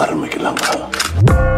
arme que la lanzada.